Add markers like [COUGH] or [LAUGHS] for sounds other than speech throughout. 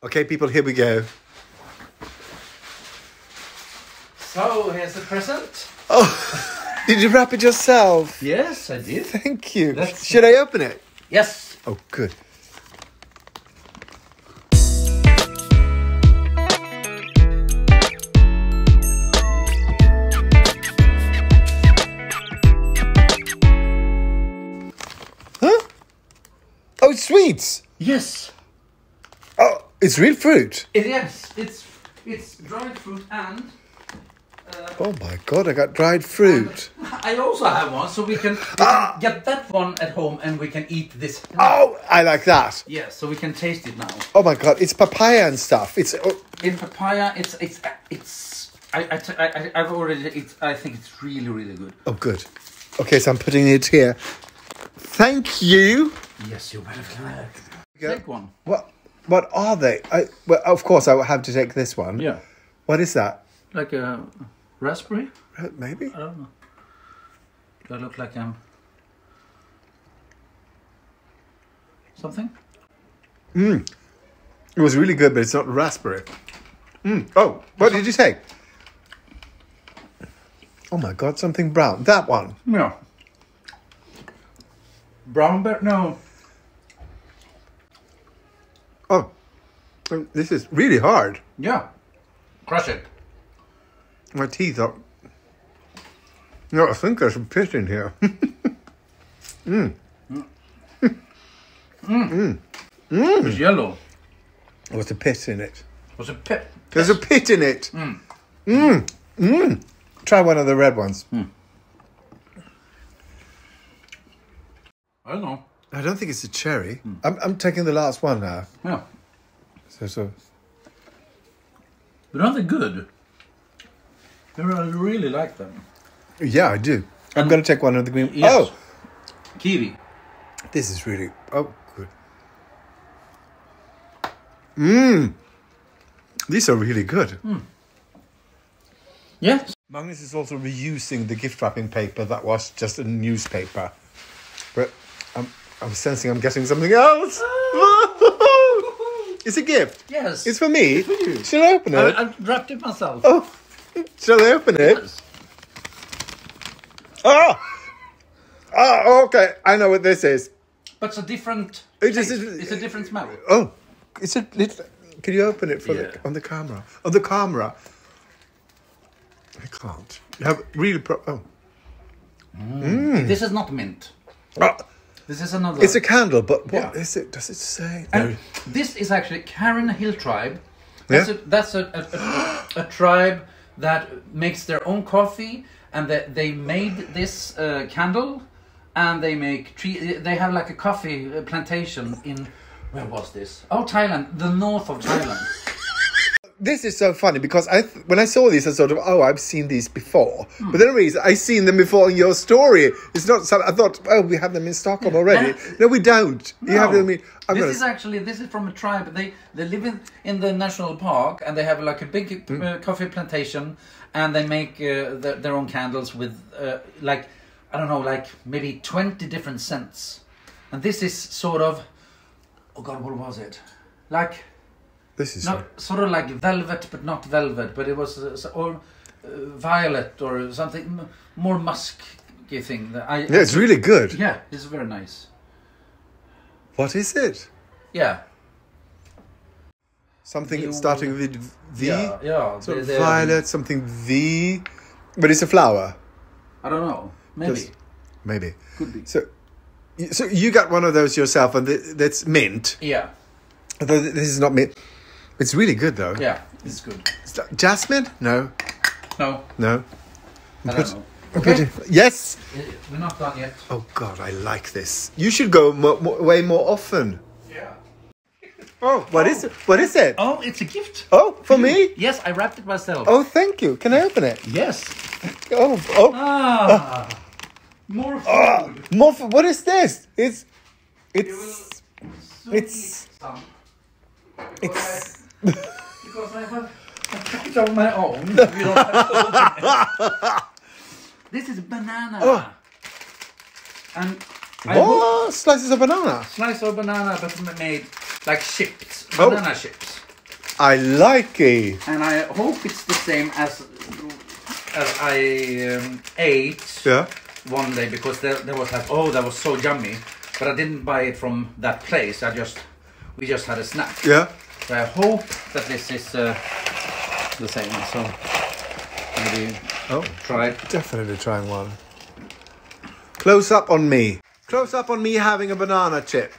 Okay, people, here we go. So here's the present. Oh, [LAUGHS] did you wrap it yourself? Yes, I did. Thank you. Let's- Should I open it? Yes. Oh, good. Huh? Oh, sweets. Yes. It's real fruit. It is. It's it's dried fruit and. Uh, Oh my god, I got dried fruit. I also have one, so we can, we Ah! can get that one at home, and we can eat this. Oh, I like that. Yes, so we can taste it now. Oh my god, it's papaya and stuff. It's oh, In papaya, it's it's it's. I I t- I I've already. It's, I think it's really really good. oh good. Okay, so I'm putting it here. Thank you. Yes, you're welcome. Take one. What what are they? I, well, of course I will have to take this one. Yeah, What is that? like a raspberry. Uh, Maybe. I don't know. Do I look like I'm something? It was really good, but it's not raspberry. Mm. Oh, what did you say? Oh my god, something brown. That one. Yeah. Brown bear? No. Oh, mm, this is really hard. Yeah. Crush it. My teeth are. No, I think there's some pit in here. [LAUGHS] Mm. Mm. [LAUGHS] Mm. It's yellow. What's a pit in it? Was a pit. There's a pit in it. Mm. Mm. Try one of the red ones. I don't know. I don't think it's a cherry. I'm, I'm taking the last one now. Yeah. So, so But aren't they good? I really like them. yeah, I do. I'm um, going to take one of the green. Yes. Oh, Kiwi. this is really. Oh, good. Mmm. These are really good. Hmm. Yes. Magnus is also reusing the gift wrapping paper that was just a newspaper. But I'm, I'm sensing I'm getting something else. Ah! [LAUGHS] it's a gift. Yes. It's for me. for you. Should I open it? I, I wrapped it myself. oh, shall I open it? Yes. Oh! Oh, okay. I know what this is. But it's a different. It is- taste. it's a different smell. Oh, it's a little. Can you open it for Yeah. the, on the camera? On the camera. I can't. You have really pro. Oh. Mm. Mm. This is not mint. Ah, This is another. it's a candle, but what is Yeah. it? Does it say? And this is actually Karen Hill tribe. That's, Yeah? a, that's a, a, a, a tribe that makes their own coffee, and that they made this uh, candle, and they make tree. They have like a coffee plantation in where was this? Oh, Thailand, the north of Thailand. This is so funny because I th- when I saw these, I sort of oh I've seen these before, Hmm. but then I realized I seen them before in your story. It's not. Some, I thought oh we have them in Stockholm already. And- No, we don't. You have them. In, I'm this gonna, is actually this is from a tribe. They they live in, in the national park and they have like a big Hmm. uh, coffee plantation and they make uh, their, their own candles with uh, like I don't know like maybe twenty different scents. And this is sort of oh god what was it like this is not sort of like velvet but not velvet but it was uh, or uh, violet or something m- more musky thing. that I yeah, it's really good. yeah it's very nice. What is it? Yeah. Something You- starting with V. Yeah, yeah. So they- violet, something V, but it's a flower. I don't know. Maybe. Just- Maybe. Could be. So, so you got one of those yourself, and that's mint. Yeah. Although this is not mint. It's really good though. Yeah. It's good. Jasmine? No, No. no. I don't know. Okay. Yes. Uh, We're not done yet. Oh God, I like this. You should go mo- mo- way more often. Yeah. Oh, what is it? What is it? Oh, it's a gift. Oh, for me? Yes, I wrapped it myself. Oh, thank you. Can I open it? Yes. Oh, oh. Ah. More food. Ah, more. f- What is this? It's, it's, will soon it's- some. it's. Because [LAUGHS] I have a packet of my own. You don't have to open it. this is banana. Oh. And Oh, slices of banana. slice of banana but made like chips. Oh. Banana chips. I like it. and I hope it's the same as as I um, ate Yeah. one day because there, there was like oh that was so yummy, but I didn't buy it from that place. I just we just had a snack. Yeah. So I hope that this is uh, the same. So maybe Oh, try it. definitely trying one. Close up on me. Close up on me having a banana chip.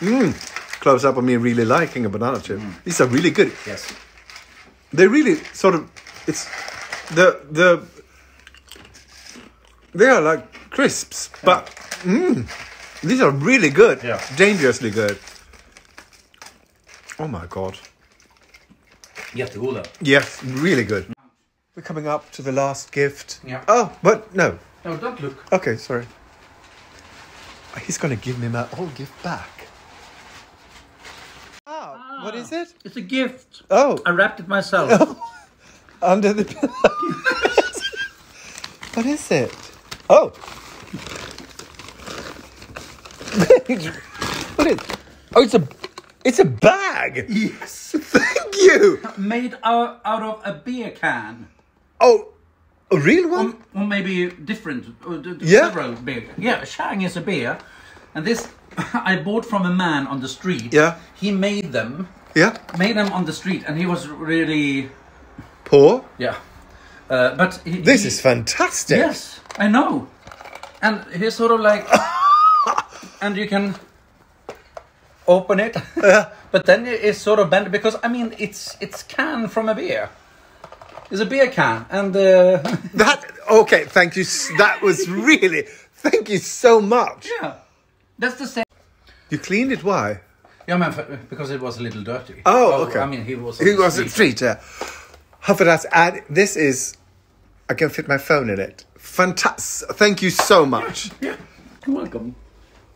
Mmm. Close up on me really liking a banana chip. These are really good. Yes. They really sort of it's the the they are like crisps, but mm, these are really good. Yeah. Dangerously good. Oh my god. Jättegoda. Yes, really good. We're coming up to the last gift. Yeah. Oh, but no. No, don't look. Okay, sorry. He's gonna give me my old gift back. Oh, what is it? It's a gift. Oh, I wrapped it myself. [LAUGHS] under the pillow. [LAUGHS] what is it? Oh. What is? Oh, it's a, it's a bag. yes. [LAUGHS] Thank you. Made out, out of a beer can. Oh, a real one? Or, or maybe different. uh, d- d- Yeah. Several beer. Yeah, Chang is a beer. And this [LAUGHS] I bought from a man on the street. Yeah. He made them. yeah. Made them on the street and he was really. poor. Yeah. Uh, but he, This he- is fantastic. Yes, I know. And he's sort of like. [LAUGHS] and you can open it. [LAUGHS] but then it's sort of bent because, I mean, it's it's can from a beer. It's a beer can. And. Uh, [LAUGHS] That okay? Thank you. That was really. Thank you so much. yeah. That's the same. You cleaned it. Why? Yeah, man, f- because it was a little dirty. Oh, okay. I mean, he was. He was at street. street. Yeah. Hufferdas, and this is. I can fit my phone in it. Fantastic. Thank you so much. Yeah, you're welcome.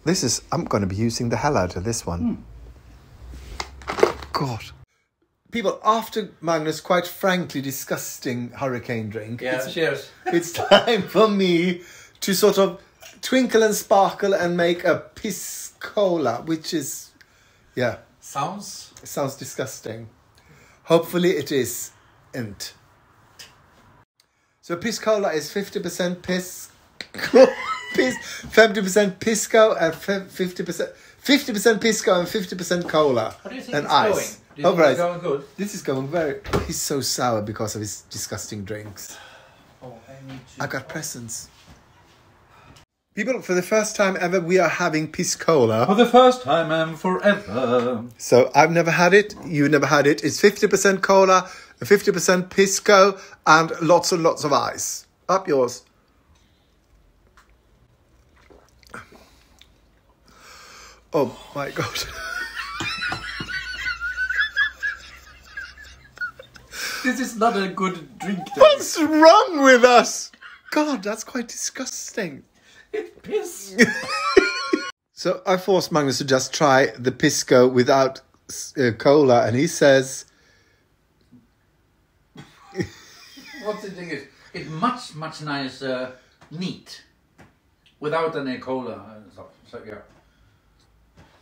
This is. I'm going to be using the hell out of this one. Hmm. God. People, after Magnus' quite frankly disgusting hurricane drink, Yeah, it's, cheers. [LAUGHS] it's time for me to sort of twinkle and sparkle and make a piscola, which is, yeah, Sounds. it sounds disgusting. Hopefully it isn't. So piscola is 50% piss, piss [LAUGHS] 50% pisco and 50% 50% pisco and 50% cola How do you think and it's ice. going? Do you Oh, think right. it's going good? This is going very. He's so sour because of his disgusting drinks. Oh, I. I got presents. People, for the first time ever, we are having piscola. For the first time and forever. So I've never had it. You've never had it. It's fifty percent cola, fifty percent pisco, and lots and lots of ice. Up yours. Oh my god. This is not a good drink. What's wrong with us? God, that's quite disgusting. It's piss. [LAUGHS] So I forced Magnus to just try the pisco without uh, cola, and he says, What's the thing is, it's much much nicer neat, without any cola and stuff. So yeah.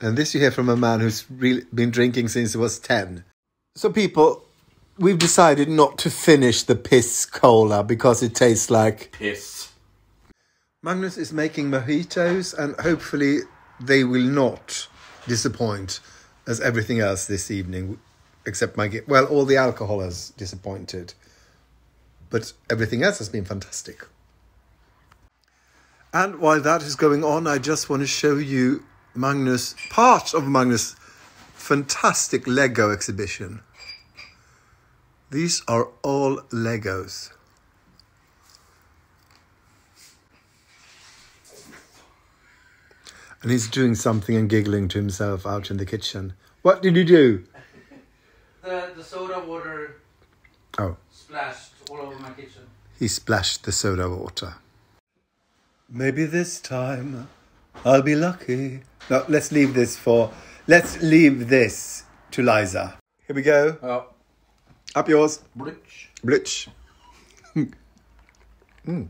And this you hear from a man who's really been drinking since he was 10. So, people, we've decided not to finish the piss cola because it tastes like. Piss. Magnus is making mojitos, and hopefully, they will not disappoint as everything else this evening, except my. Well, all the alcohol has disappointed, but everything else has been fantastic. And while that is going on, I just want to show you Magnus, part of Magnus' fantastic Lego exhibition. These are all Legos. And he's doing something and giggling to himself out in the kitchen. What did you do? The the soda water Oh, splashed all over my kitchen. he splashed the soda water. Maybe this time I'll be lucky. No, let's leave this for. Let's leave this to Liza. Here we go. Ja. Up yours. Blitch. Blitch. [LAUGHS] Mm.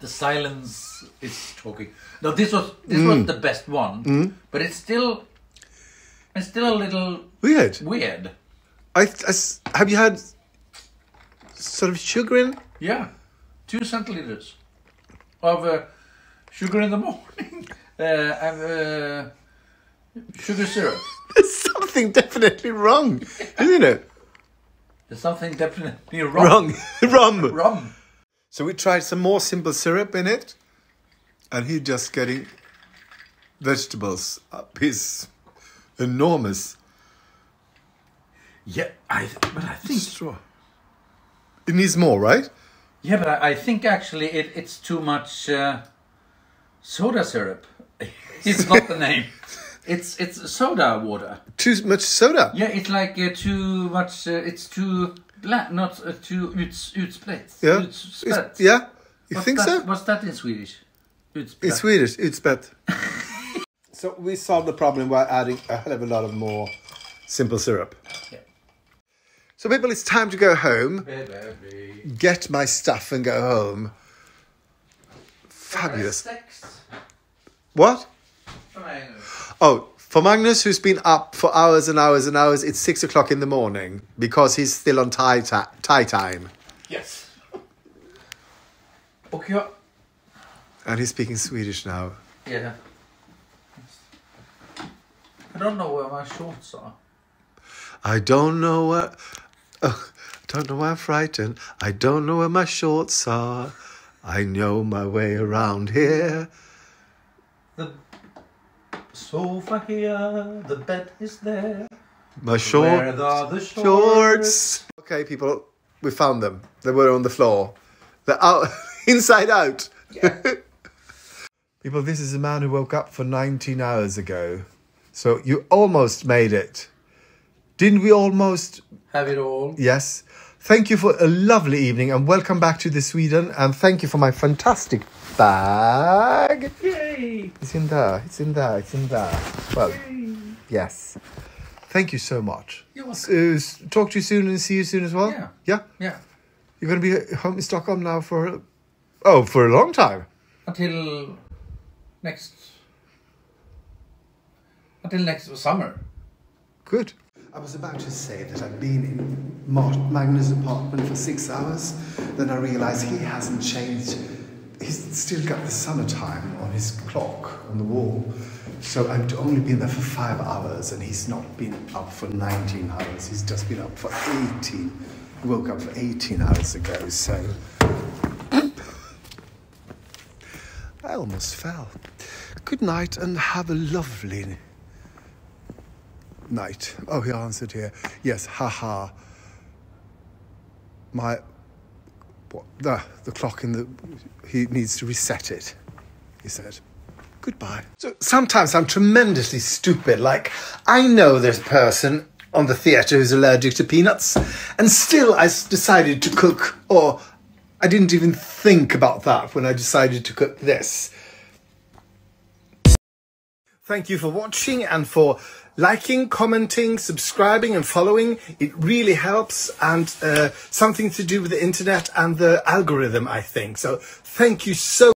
The silence is talking. No, this was this Mm. was the best one, but it's still it's still a little Weird. weird. I, I have you had sort of sugar in? Yeah, two centiliters of uh, sugar in the [LAUGHS] morning. uh, and, uh, sugar syrup. [LAUGHS] There's something definitely wrong, isn't it? There's something definitely [LAUGHS] wrong. Wrong. Rum. Rum. So we tried some more simple syrup in it, and he just getting vegetables up his enormous Yeah, I. But I think. straw. It needs more, right? Yeah, but I, I think actually it, it's too much uh, soda syrup. [LAUGHS] it's not the name. [LAUGHS] It's it's soda water. Too much soda. Yeah, it's like uh, too much. Uh, it's too black, not uh, too uts, utspätt. Yeah. Utspätt. It's- yeah. You What's think that, so? What's that in Swedish? Utspätt. It's Swedish. It's bet. [LAUGHS] so we solved the problem by adding a hell of a lot of more simple syrup. Yeah. So people, it's time to go home. Get my stuff and go home. Fabulous. What? för mig nu. Oh, for Magnus, who's been up for hours and hours and hours, it's six o'clock in the morning because he's still on Thai, ta- Thai time. Yes. Okay. And he's speaking Swedish now. Yeah. I don't know where my shorts are. I don't know what. Oh, don't know why I'm frightened. I don't know where my shorts are. I know my way around here. The sofa here, the bed is there. My shorts. Where are the shorts? Shorts. Okay, people, we found them. They were on the floor. They're out, [LAUGHS] inside out. [LAUGHS] people, this is a man who woke up for 19 hours ago. So you almost made it. Didn't we almost? Have it all. Yes. Thank you for a lovely evening and welcome back to the Sweden. And thank you for my fantastic bag. Yay! It's in there. It's in there. It's in there. Well, yes. Thank you so much. You're welcome. So, s- talk to you soon and see you soon as well. Yeah. Yeah. Yeah. You're going to be uh, home in Stockholm now for oh for a long time. Until next. Until next summer. Good. I was about to say that I've been in Magnus' apartment for six hours. Then I realised he hasn't changed. He's still got the summertime on his clock on the wall. So I've only been there for five hours and he's not been up for 19 hours. He's just been up for 18. He woke up for 18 hours ago, so. [COUGHS] I almost fell. Good night and have a lovely night. Oh, he answered here. Yes, ha ha. My what the the clock in the he needs to reset it. He said. Goodbye. So sometimes I'm tremendously stupid. Like I know this person on the theatre who's allergic to peanuts, and still I decided to cook. Or I didn't even think about that when I decided to cook this. Thank you for watching and for liking, commenting, subscribing, and following. It really helps, and uh, something to do with the internet and the algorithm, I think. So, thank you so